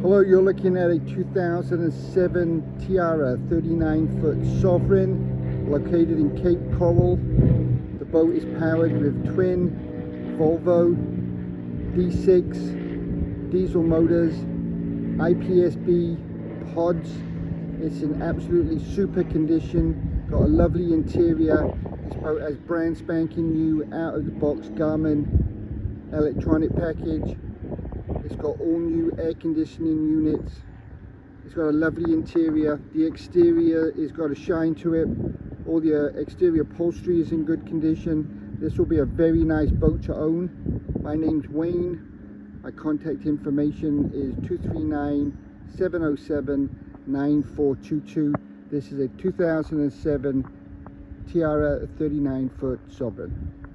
Hello, you're looking at a 2007 Tiara 39 foot Sovran located in Cape Coral. The boat is powered with twin Volvo D6 diesel motors, IPSB pods. It's in absolutely super condition, got a lovely interior. This boat has brand spanking new out of the box Garmin electronic package got all new air conditioning units. It's got a lovely interior. The exterior has got a shine to it. All the uh, exterior upholstery is in good condition. This will be a very nice boat to own. My name's Wayne. My contact information is 239-707-9422. This is a 2007 Tiara 39 foot Sovran.